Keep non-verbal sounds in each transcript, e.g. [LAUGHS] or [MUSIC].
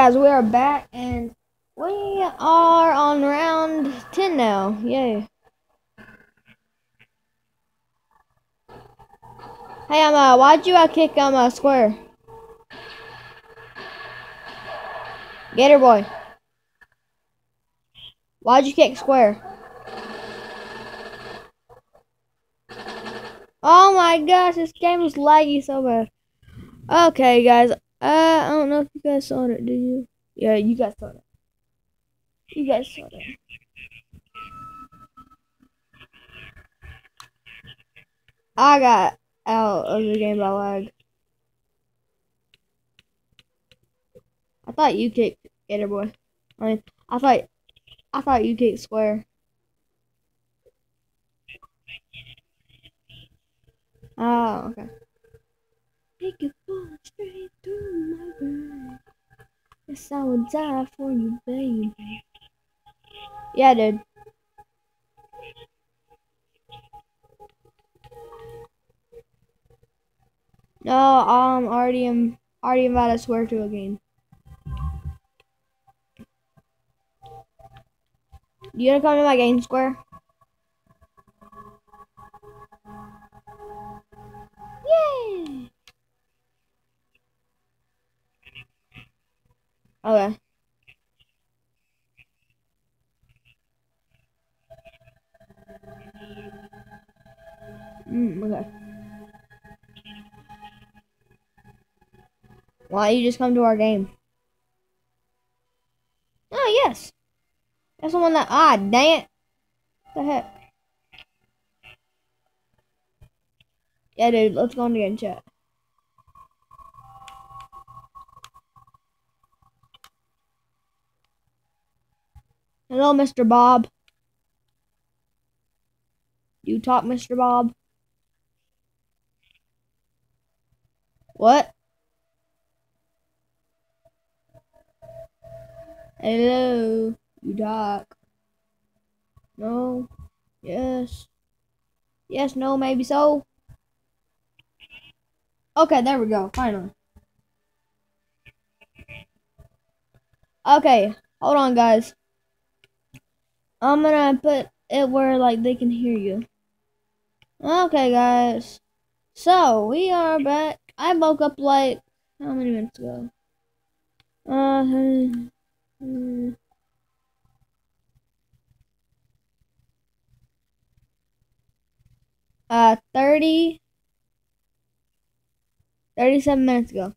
guys, we are back and we are on round 10 now. Yay. Hey, um, uh, why'd you uh, kick um, uh, square? Gator boy. Why'd you kick square? Oh my gosh, this game is laggy so bad. Okay, guys, uh, I don't know if you guys saw it, did you? Yeah, you guys saw it. You guys saw it. I got out of the game by lag. I thought you kicked Gator Boy. I mean, I thought, I thought you kicked Square. Oh, okay. Take bullet straight through. Yes, I would die for you, baby. Yeah, dude. No, um, already am already invited swear to a game. You gonna come to my game square? Why you just come to our game? Oh, yes. That's the one that, ah, dang it. What the heck? Yeah, dude, let's go in the game chat. Hello, Mr. Bob. You talk, Mr. Bob? What? Hello, you talk. No. Yes. Yes, no, maybe so. Okay, there we go. Finally. Okay, hold on, guys. I'm gonna put it where like they can hear you. Okay, guys. So we are back. I woke up like how many minutes ago? Uh, hmm. uh, 30, 37 minutes ago.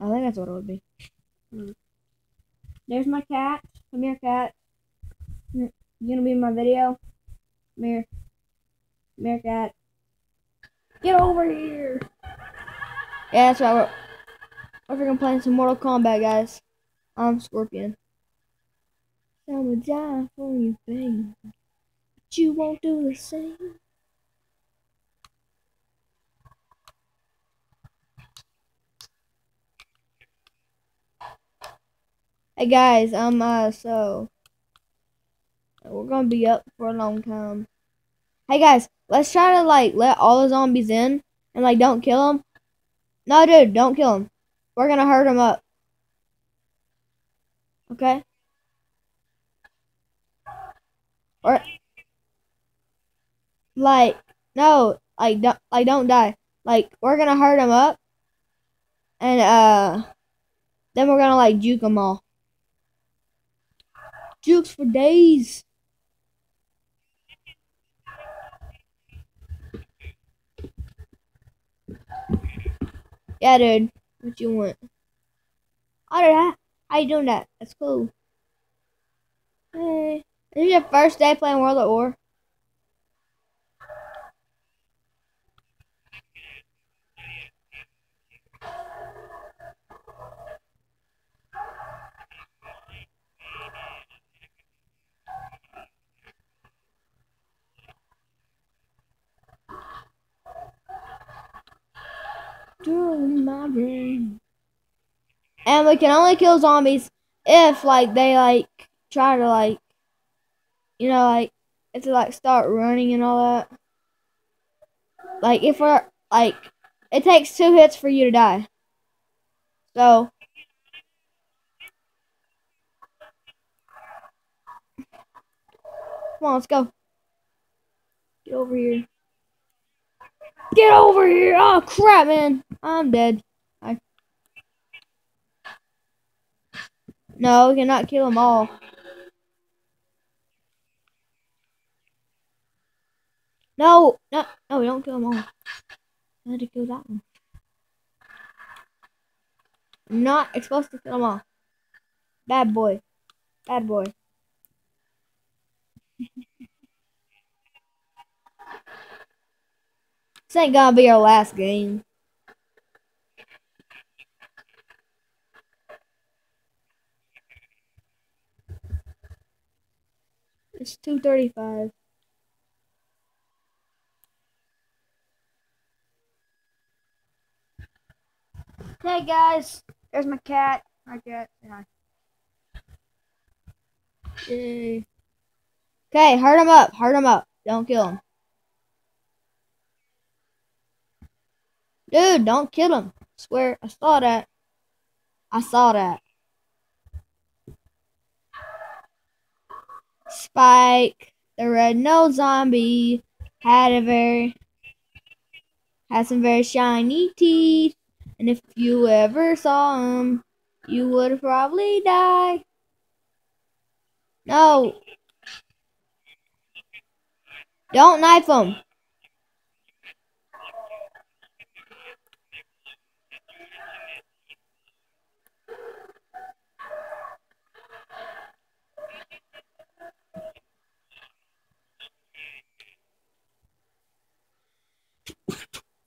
I think that's what it would be. Mm. There's my cat. Come here, cat. You gonna be in my video? Come here. Come here, cat. Get over here! Yeah, that's right. We're, we're freaking playing some Mortal Kombat, guys. I'm Scorpion. I would die for you, baby. But you won't do the same. Hey guys, I'm uh, so we're gonna be up for a long time. Hey guys, let's try to like let all the zombies in and like don't kill them. No, dude, don't kill him. We're gonna hurt him up. Okay. Or like no, like don't like don't die. Like we're gonna hurt him up, and uh, then we're gonna like juke them all. Jukes for days. Yeah, dude. What you want? Oh, dude, how, you doing that? That's cool. Hey. This is your first day playing World at War? My brain. And we can only kill zombies if like they like try to like you know like if they like start running and all that. Like if we're like It takes two hits for you to die. So. Come on, let's go. Get over here. Get over here! Oh crap, man! I'm dead. I... No, we cannot kill them all. No, no, no, we don't kill them all. I had to kill that one. Not supposed to kill them all. Bad boy. Bad boy. [LAUGHS] this ain't gonna be our last game. It's 235. Hey guys, there's my cat. My cat. Yeah. Yay. Okay, hurt him up. Hurt him up. Don't kill him. Dude, don't kill him. I swear, I saw that. I saw that. Spike, the red nose zombie, had a very had some very shiny teeth. And if you ever saw him, you would probably die. No. Don't knife him.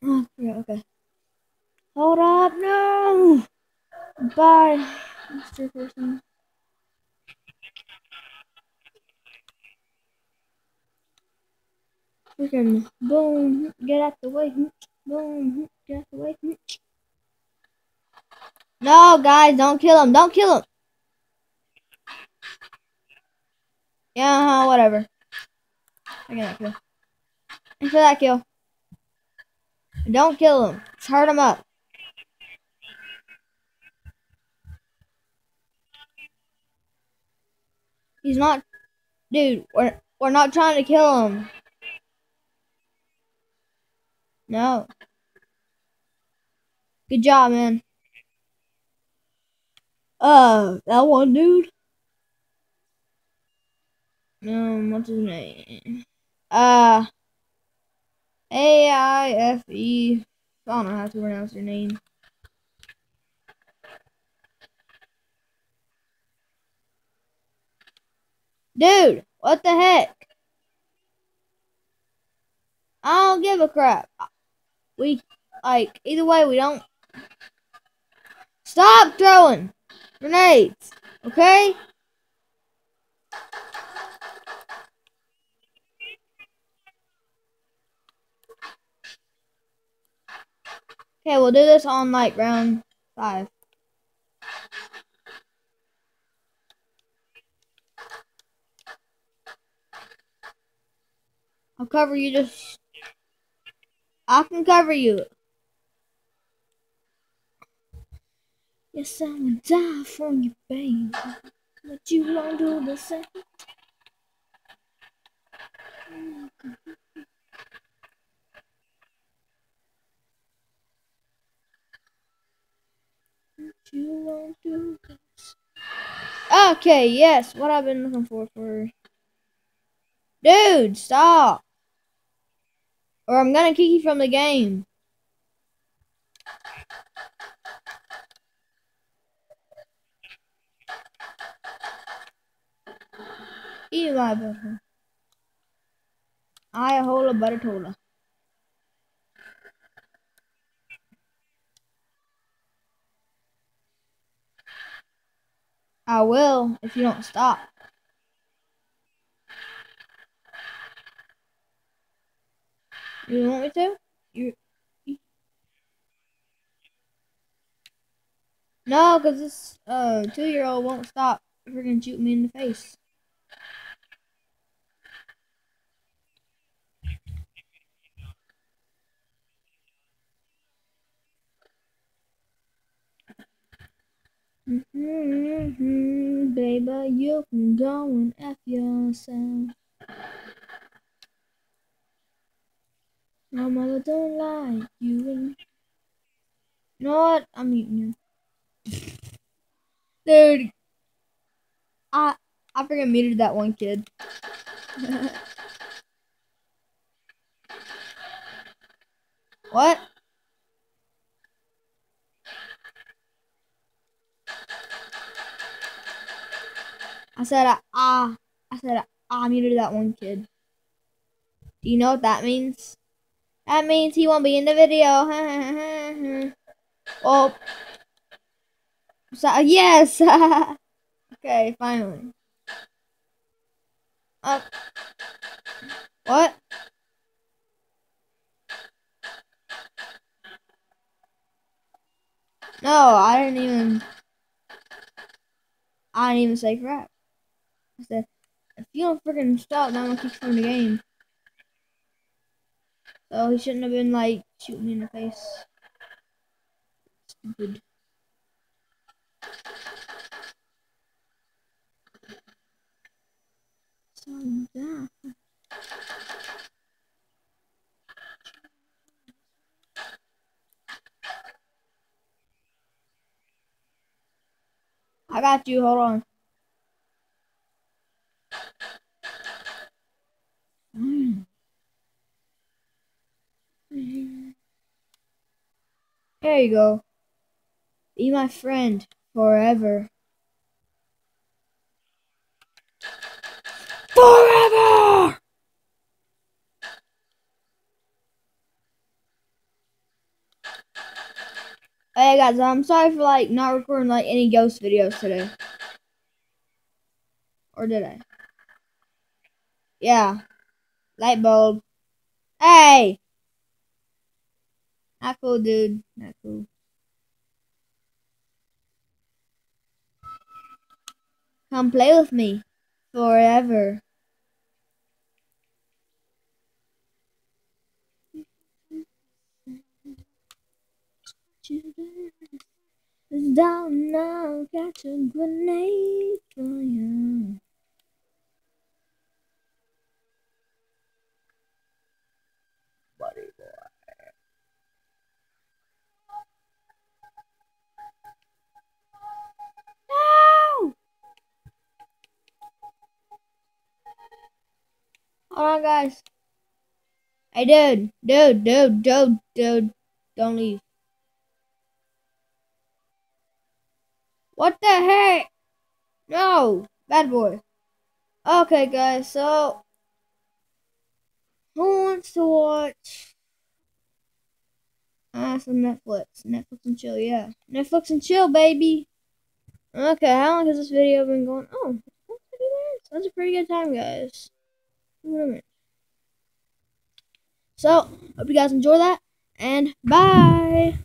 Oh, yeah, okay. Hold up, no! Bye, Mr. Person. Freaking boom, get out the way, boom, get out the way. No, guys, don't kill him, don't kill him! Yeah, whatever. I get that kill. And for that kill. Don't kill him. Just hurt him up. He's not, dude. We're we're not trying to kill him. No. Good job, man. Uh, that one dude. Um, what's his name? Uh, A I F E. I don't know how to pronounce your name. Dude, what the heck? I don't give a crap. We, like, either way, we don't. Stop throwing grenades, okay? Okay, we'll do this on, like, round five. Cover you just. I can cover you. Yes, I would die for you, baby. But you won't do the same. You won't do this. Okay, yes, what I've been looking for for. Dude, stop. Or I'm gonna kick you from the game. My butter. I hold a butter tola. I will if you don't stop. You want me to? You. No, because this uh, two year old won't stop freaking shooting me in the face. Mm -hmm, mm -hmm, baby, you can go and F yourself. My mother don't like you and you know what? I'm eating you. Dude I I freaking muted that one kid. [LAUGHS] what? I said I ah I said I, I muted that one kid. Do you know what that means? That means he won't be in the video. [LAUGHS] oh. So, yes. [LAUGHS] okay, finally. Uh, what? No, I didn't even. I didn't even say crap. I said, if you don't freaking stop, then I'm gonna kick you from the game. So he shouldn't have been like shooting me in the face. Stupid. So yeah. I got you, hold on. Mm. There you go. Be my friend forever. Forever! Hey guys, I'm sorry for like not recording like any ghost videos today. Or did I? Yeah. Light bulb. Hey! Not cool, dude. Not cool. Come play with me. Forever. Down now, got a grenade for you. Hold on, guys. Hey, dude, dude, dude, dude, dude, don't leave. What the heck? No, bad boy. Okay, guys, so who wants to watch uh, some Netflix? Netflix and chill, yeah. Netflix and chill, baby. Okay, how long has this video been going? Oh, that's a pretty good time, guys. So, hope you guys enjoy that, and bye!